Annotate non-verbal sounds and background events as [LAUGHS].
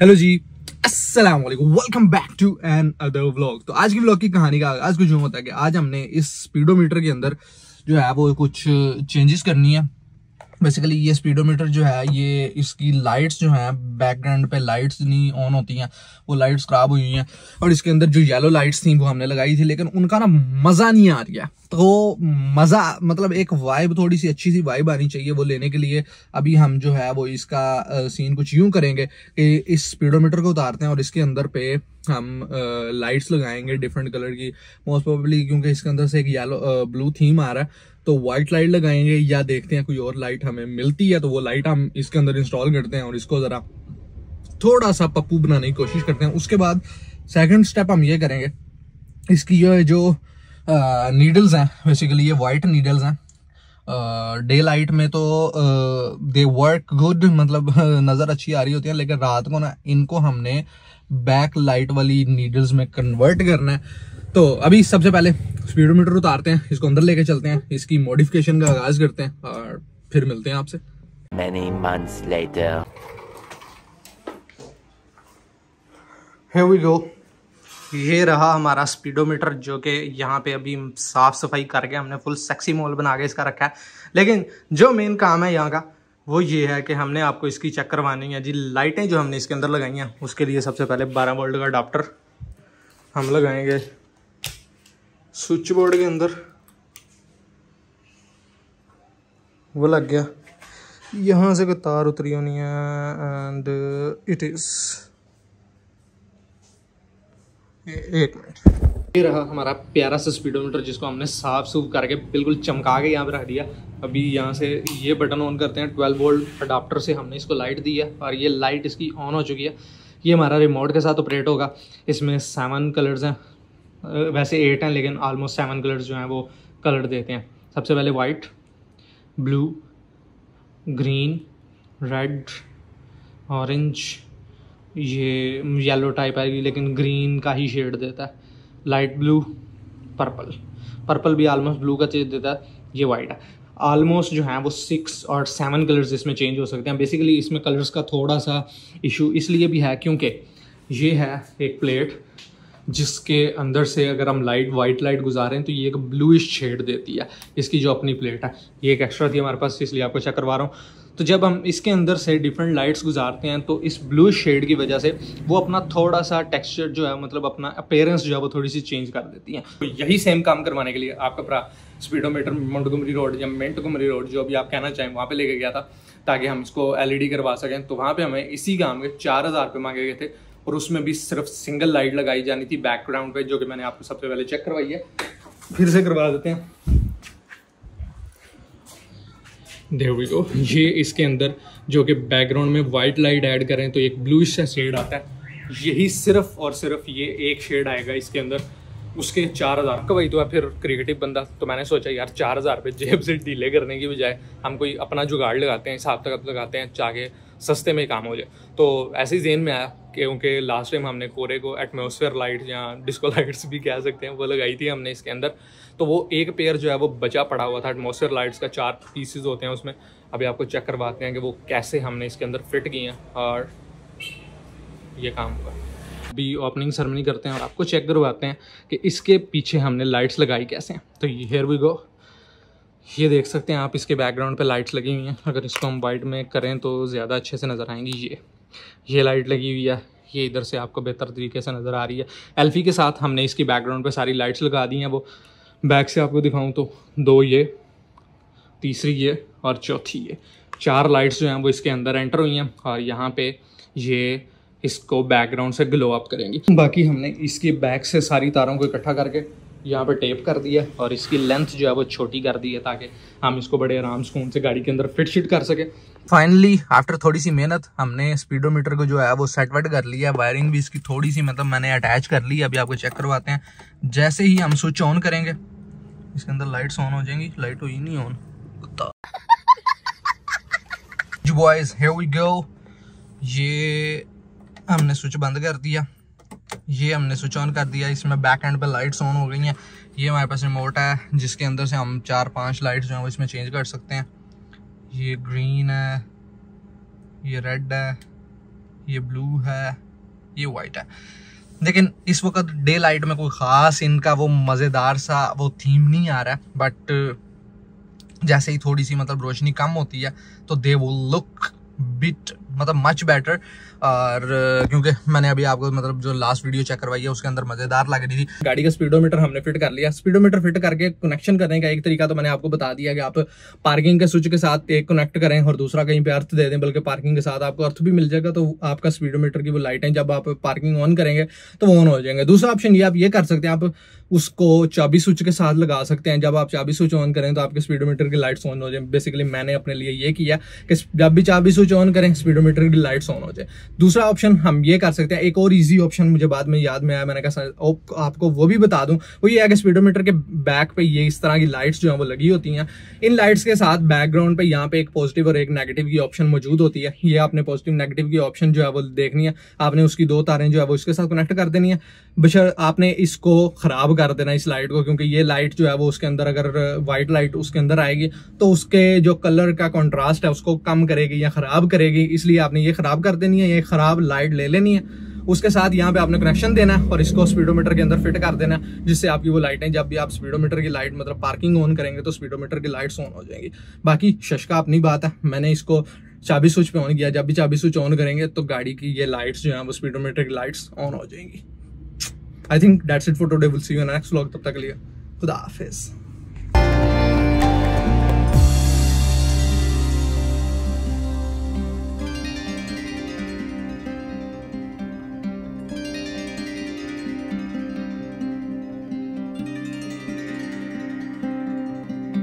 Hello जी अस्सलाम वालेकुम welcome back to another vlog तो आज की व्लॉग की कहानी का आज कुछ होता है कि आज हमने इस स्पीडोमीटर के अंदर जो है वो कुछ चेंजेस करनी है। बेसिकली ये स्पीडोमीटर जो है, ये इसकी लाइट्स जो हैं बैकग्राउंड पे लाइट्स नहीं ऑन होती हैं, वो लाइट्स खराब हुई हैं। और इसके अंदर जो येलो लाइट्स थी, वो हमने लगाई थी, लेकिन उनका ना मज़ा नहीं आ रहा तो मज़ा मतलब एक वाइब थोड़ी सी अच्छी सी वाइब आनी चाहिए वो लेने के लिए। अभी हम जो है वो इसका सीन कुछ यूँ करेंगे कि इस स्पीडोमीटर को उतारते हैं और इसके अंदर पे हम लाइट्स लगाएँगे डिफरेंट कलर की। मोस्ट प्रोबेबली क्योंकि इसके अंदर से एक येलो ब्लू थीम आ रहा है तो व्हाइट लाइट लगाएँगे या देखते हैं कोई और लाइट हमें मिलती है तो वो लाइट हम इसके अंदर इंस्टॉल करते हैं और इसको ज़रा थोड़ा सा पप्पू बनाने की कोशिश करते हैं। उसके बाद सेकंड स्टेप हम ये करेंगे। इसकी ये जो नीडल्स हैं बेसिकली ये वाइट नीडल्स हैं डे लाइट में तो दे वर्क गुड मतलब [LAUGHS] नज़र अच्छी आ रही होती है लेकिन रात को ना इनको हमने बैक लाइट वाली नीडल्स में कन्वर्ट करना है तो अभी सबसे पहले स्पीडोमीटर उतारते हैं इसको अंदर लेके चलते हैं इसकी मॉडिफिकेशन का आगाज़ करते हैं और फिर मिलते हैं आपसे Many months later. Here we go. ये रहा हमारा स्पीडोमीटर, जो कि यहाँ पे अभी साफ़ सफ़ाई करके हमने फुल सेक्सी मॉल बना के इसका रखा है। लेकिन जो मेन काम है यहाँ का, वो ये है कि हमने आपको इसकी चेक करवानी है जी। लाइटें जो हमने इसके अंदर लगाई हैं, उसके लिए सबसे पहले 12 वोल्ट का अडाप्टर हम लगाएँगे। स्विच बोर्ड के अंदर वो लग गया। यहाँ से कोई तार उतरी होनी है एंड इट इज़ एक मिनट। ये रहा हमारा प्यारा सा स्पीडोमीटर जिसको हमने साफ़ सूफ करके बिल्कुल चमका के यहाँ पे रख दिया। अभी यहाँ से ये बटन ऑन करते हैं 12 वोल्ट अडाप्टर से हमने इसको लाइट दी है और ये लाइट इसकी ऑन हो चुकी है। ये हमारा रिमोट के साथ ऑपरेट होगा। इसमें सेवन कलर्स हैं। वैसे एट हैं, लेकिन ऑलमोस्ट सेवन कलर्स जो हैं वो कलर देते हैं। सबसे पहले white blue green red orange ये येलो टाइप आएगी, लेकिन ग्रीन का ही शेड देता है। लाइट ब्लू पर्पल पर्पल भी ऑलमोस्ट ब्लू का चेंज देता है, ये वाइट है। ऑलमोस्ट जो है, वो सिक्स और सेवन कलर्स इसमें चेंज हो सकते हैं। बेसिकली इसमें कलर्स का थोड़ा सा इशू इसलिए भी है, क्योंकि ये है एक प्लेट जिसके अंदर से अगर हम लाइट वाइट लाइट गुजारें तो ये एक ब्लूइश शेड देती है, इसकी जो अपनी प्लेट है। ये एक एक्स्ट्रा थी हमारे पास, इसलिए आपको चेक करवा रहा हूँ। तो जब हम इसके अंदर से डिफरेंट लाइट्स गुजारते हैं तो इस ब्लू शेड की वजह से वो अपना थोड़ा सा टेक्सचर जो है मतलब अपना अपेयरेंस जो है, वो थोड़ी सी चेंज कर देती हैं। तो यही सेम काम करवाने के लिए आपका पूरा स्पीडोमीटर मोंटगुमरी रोड या मेंटगुमरी रोड जो भी आप कहना चाहें, वहाँ पे लेके गया था, ताकि हम इसको एलईडी करवा सकें। तो वहाँ पे हमें इसी काम के चार हज़ार रुपये मांगे गए थे, और उसमें भी सिर्फ़ सिंगल लाइट लगाई जानी थी बैकग्राउंड पे, जो कि मैंने आपको सबसे पहले चेक करवाई है। फिर से करवा देते हैं। देव को ये इसके अंदर जो कि बैकग्राउंड में वाइट लाइट ऐड करें तो एक ब्लूइश सा शेड आता है। यही सिर्फ़ और सिर्फ़ ये एक शेड आएगा इसके अंदर। उसके चार हज़ार का वही तो है, फिर क्रिएटिव बंदा तो मैंने सोचा, यार, चार हज़ार रुपये जेब से डीले करने की बजाय हम कोई अपना जुगाड़ लगाते हैं हिसाब तक लगाते हैं चाहे सस्ते में काम हो जाए। तो ऐसे ही जेन में आया। क्योंकि लास्ट टाइम हमने कोरे को एटमोसफेयर लाइट या डिस्को लाइट्स भी कह सकते हैं, वो लगाई थी हमने इसके अंदर। तो वो एक पेयर जो है, वो बचा पड़ा हुआ था एटमोसफेयर लाइट्स का, चार पीसेज होते हैं उसमें। अभी आपको चेक करवाते हैं कि वो कैसे हमने इसके अंदर फिट किए हैं और ये काम हुआ। अभी ओपनिंग सेरेमनी करते हैं और आपको चेक करवाते हैं कि इसके पीछे हमने लाइट्स लगाई कैसे हैं। तो हेयर वी गो ये देख सकते हैं आप, इसके बैकग्राउंड पे लाइट्स लगी हुई हैं। अगर इसको हम वाइट में करें तो ज़्यादा अच्छे से नज़र आएँगी, ये। ये लाइट लगी हुई है, ये इधर से आपको बेहतर तरीके से नज़र आ रही है। एल्फी के साथ हमने इसकी बैकग्राउंड पे सारी लाइट्स लगा दी हैं वो। बैक से आपको दिखाऊँ तो दो ये, तीसरी ये और चौथी ये। चार लाइट्स जो हैं वो इसके अंदर एंटर हुई हैं और यहाँ पे ये इसको बैकग्राउंड से ग्लो अप करेंगी। बाकी हमने इसकी बैक से सारी तारों को इकट्ठा करके यहाँ पे टेप कर दिया और इसकी लेंथ जो है वो छोटी कर दी है ताकि हम इसको बड़े आराम से गाड़ी के अंदर फिट शिट कर सके। फाइनली आफ्टर थोड़ी सी मेहनत, हमने स्पीडोमीटर को जो है वो सेट वेट कर लिया वायरिंग भी इसकी थोड़ी सी मतलब मैंने अटैच कर ली अभी आपको चेक करवाते हैं। जैसे ही हम स्विच ऑन करेंगे, इसके अंदर लाइट्स ऑन हो जाएँगी। लाइट हुई नहीं on boys here we go ये हमने स्विच बंद कर दिया। ये हमने स्विच ऑन कर दिया, इसमें बैक एंड पे लाइट्स ऑन हो गई हैं। ये हमारे पास रिमोट है, जिसके अंदर से हम चार पाँच लाइट्स जो हैं वो इसमें चेंज कर सकते हैं। ये ग्रीन है, ये रेड है, ये ब्लू है, ये वाइट है। लेकिन इस वक्त डे लाइट में कोई ख़ास इनका वो मज़ेदार सा वो थीम नहीं आ रहा है बट जैसे ही थोड़ी सी मतलब रोशनी कम होती है तो दे वो लुक बिट मतलब मच बेटर और क्योंकि मैंने अभी आपको मतलब जो लास्ट वीडियो चेक करवाई है, उसके अंदर मज़ेदार लग रही थी। गाड़ी का स्पीडोमीटर हमने फिट कर लिया। स्पीडोमीटर फिट करके कनेक्शन करने का एक तरीका तो मैंने आपको बता दिया कि आप पार्किंग के स्विच के साथ एक कनेक्ट करें और दूसरा कहीं पे अर्थ दे दें, बल्कि पार्किंग के साथ आपको अर्थ भी मिल जाएगा तो आपका स्पीडोमीटर की वो लाइटें जब आप पार्किंग ऑन करेंगे तो ऑन हो जाएँगे। दूसरा ऑप्शन ये आप ये कर सकते हैं, आप उसको चाबी स्विच के साथ लगा सकते हैं। जब आप चाबी स्विच ऑन करें तो आपके स्पीडोमीटर की लाइट्स ऑन हो जाए। बेसिकली मैंने अपने लिए ये किया कि जब भी चाबी स्विच ऑन करें स्पीडोमीटर की लाइट्स ऑन हो जाए। दूसरा ऑप्शन हम ये कर सकते हैं, एक और इजी ऑप्शन मुझे बाद में याद में आया, मैंने कहा आपको वो भी बता दूँ, वो ये है कि स्पीडोमीटर के बैक पे ये इस तरह की लाइट्स जो है वो लगी होती हैं। इन लाइट्स के साथ बैकग्राउंड पे यहाँ पे एक पॉजिटिव और एक नेगेटिव की ऑप्शन मौजूद होती है। ये आपने पॉजिटिव नेगेटिव की ऑप्शन जो है वो देखनी है। आपने उसकी दो तारें जो है वो इसके साथ कनेक्ट कर देनी है। बशर आपने इसको खराब कर देना इस लाइट को, क्योंकि ये लाइट जो है वो उसके अंदर अगर व्हाइट लाइट उसके अंदर आएगी तो उसके जो कलर का कॉन्ट्रास्ट है, उसको कम करेगी या खराब करेगी, इसलिए आपने ये खराब कर देनी है, ये खराब लाइट ले लेनी है। उसके साथ यहाँ पे आपने कनेक्शन देना है और इसको स्पीडोमीटर के अंदर फिट कर देना है, जिससे आपकी वो लाइटें जब भी आप स्पीडोमीटर की लाइट मतलब पार्किंग ऑन करेंगे तो स्पीडोमीटर की लाइट्स ऑन हो जाएँगी। बाकी शशका अपनी बात है, मैंने इसको चाबी स्विच पे ऑन किया, जब भी चाबी स्विच ऑन करेंगे तो गाड़ी की ये लाइट्स जो है, वो स्पीडोमीटर की लाइट्स ऑन हो जाएँगी। I think that's it for today will see next vlog तब तक लिए, खुदा हाफिज़।